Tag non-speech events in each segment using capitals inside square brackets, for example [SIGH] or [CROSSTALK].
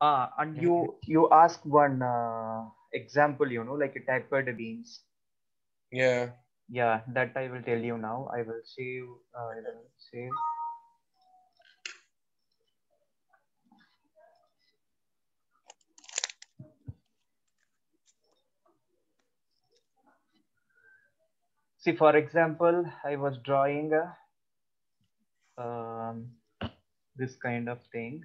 Ah, and you you ask one uh, example, you know, like a tapered beams. Yeah. Yeah, that I will tell you now. I will save. Uh, I will save. See, for example, I was drawing a, um, this kind of thing.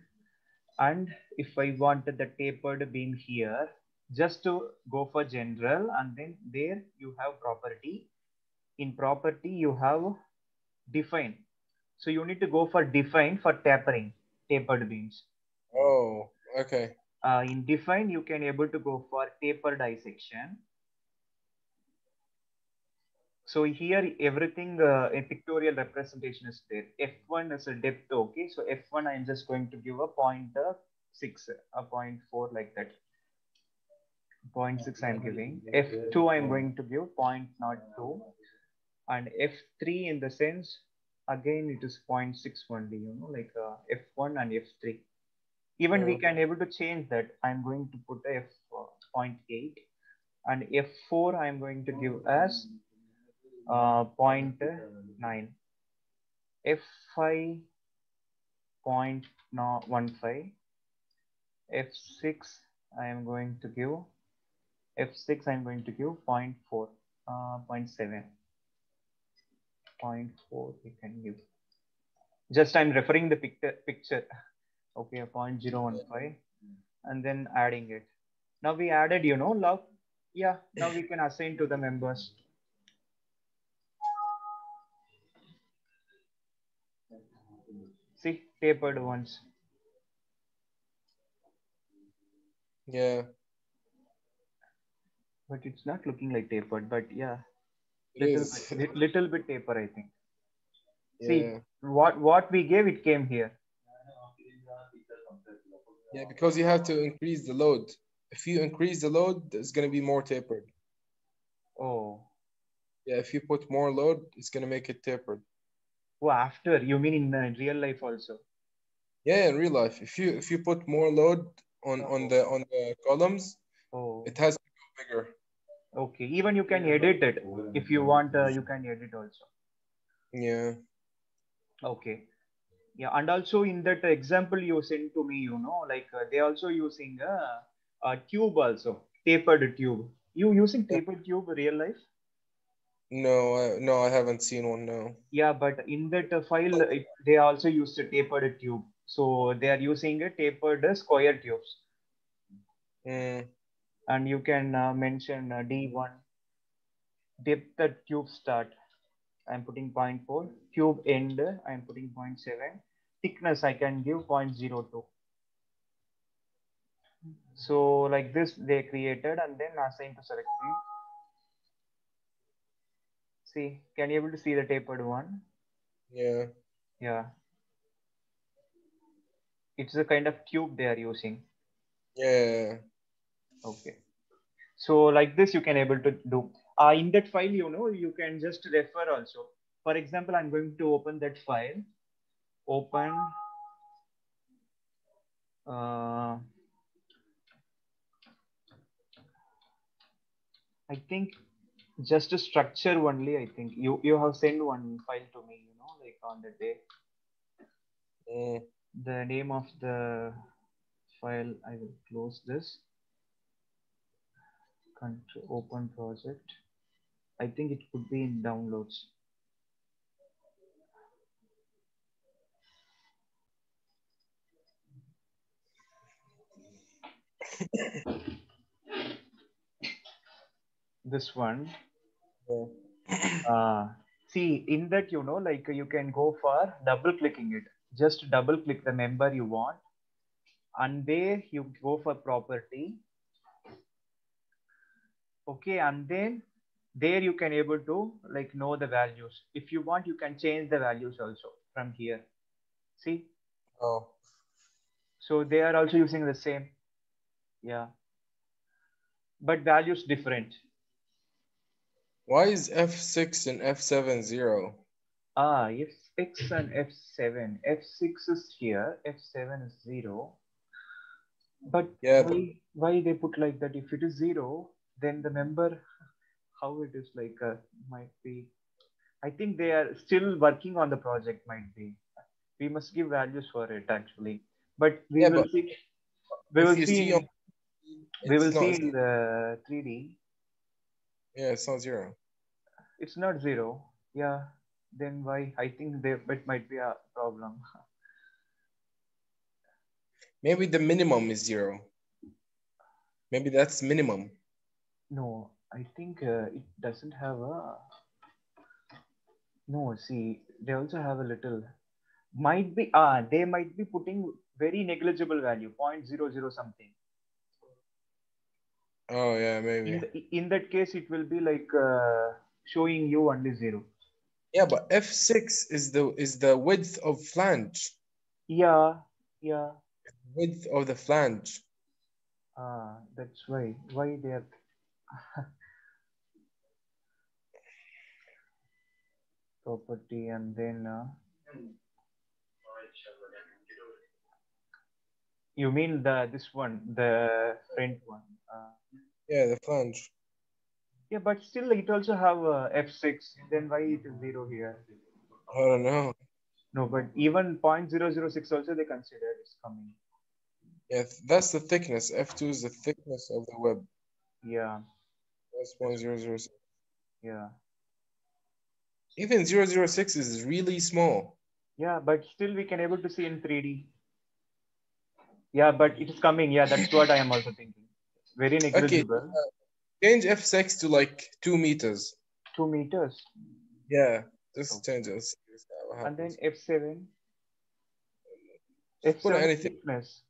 And if I wanted the tapered beam here, just to go for general and then there you have property. In property, you have define. So you need to go for define for tapering, tapered beams. Oh, okay. Uh, in define, you can able to go for tapered section so here everything uh, a pictorial representation is there. F1 is a depth, okay. So F1 I'm just going to give a point uh, six, a point four like that. Point six I'm giving. F2 I'm going to give point not two, and F3 in the sense again it is point six only. You know like uh, F1 and F3. Even we can able to change that. I'm going to put F uh, and F4 I'm going to give as uh, 0.9 f5 0.15 f6 i am going to give. F6 i'm going to give 0.4 uh, 0.7 0.4 we can give. Just i'm referring the picture picture. Okay 0.015 and then adding it. Now we added you know love yeah now we can assign to the members tapered ones. Yeah. But it's not looking like tapered, but yeah. It Little is. bit, little bit taper, I think. Yeah. See, what what we gave, it came here. Yeah, because you have to increase the load. If you increase the load, it's going to be more tapered. Oh. Yeah, if you put more load, it's going to make it tapered. Oh, after you mean in uh, real life also? Yeah, in real life, if you if you put more load on on the on the columns, Oh, it has to go bigger. okay. Even you can edit it if you want. Uh, you can edit also. Yeah. Okay. Yeah, and also in that example you sent to me, you know, like uh, they also using a, a tube also tapered tube. You using tapered tube real life? No, I, no, I haven't seen one. No. Yeah, but in that uh, file, it, they also used a tapered tube. So they are using a tapered uh, square tubes. Mm, And you can uh, mention uh, D1, depth the tube start. I'm putting 0.4. Tube end, I'm putting 0.7. Thickness, I can give 0.02. So like this, they created and then assigned to select view. See, can you able to see the tapered one? yeah. Yeah. It's a kind of tube they are using. Yeah. Okay. So like this, you can able to do. Uh, in that file, you know, you can just refer also. For example, I'm going to open that file. Open. Uh, I think just a structure only. I think you you have sent one file to me. You know, like on the day. Mm, The name of the file. I will close this. Control open project. I think it could be in downloads. [LAUGHS] this one. Uh, see, in that, you know, like you can go for double clicking it. Just double click the member you want. And there you go for property. Okay, and then there you can able to like know the values. If you want, you can change the values also from here. See, Oh. so they are also using the same. Yeah. But values different. Why is F6 and F7 zero? Ah, F6 and F7. F6 is here, F7 is zero. But Yeah, why, why they put like that? If it is zero, then the number, how it is like uh, might be. I think they are still working on the project. Might be. We must give values for it actually. But we Yeah, will but see. We will see. on, we will see in the 3D. Yeah, it's not zero. It's not zero. Yeah. Then why? I think there it might be a problem. [LAUGHS] Maybe the minimum is zero. Maybe that's minimum. No, I think uh, it doesn't have a. No, see, they also have a little. Might be ah, they might be putting very negligible value, 0.00 something. Oh yeah, In maybe. the, in that case, it will be like uh, showing you only zero. Yeah, but f6 is the is the width of flange. Yeah, yeah. Width of the flange. Ah, that's why. Why they are. [LAUGHS] Property and then. Uh, you mean the this one, the front one? Uh, Yeah, the flange. Yeah, but still, it also have uh, f6. Then why it is zero here? I don't know. No, but even 0.006 also they consider is coming. Yeah, that's the thickness. F2 is the thickness of the web. Yeah, That's 0.006. yeah, Even 006 is really small. yeah. But still, we can able to see in 3D. Yeah, but it is coming. Yeah, that's what I am also thinking. Very Okay, negligible. uh, change f6 to like two meters. Two meters, Yeah, just Okay. change. Let's and then f7. Put F7 anything. thickness.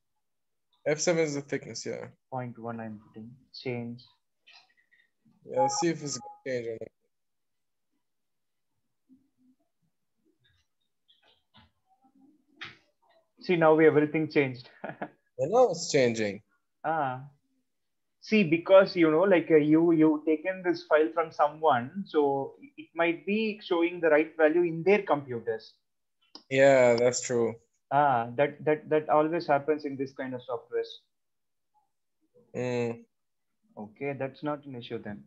F7 is the thickness, yeah. 0.1 I'm putting. Change. Yeah, let's see if it's change or not. See now we everything changed. [LAUGHS] And now it's changing. ah. See, because you know, like uh, you you taken this file from someone, so it might be showing the right value in their computers. Yeah, that's true. Ah, that that that always happens in this kind of software Mm. Okay, that's not an issue then.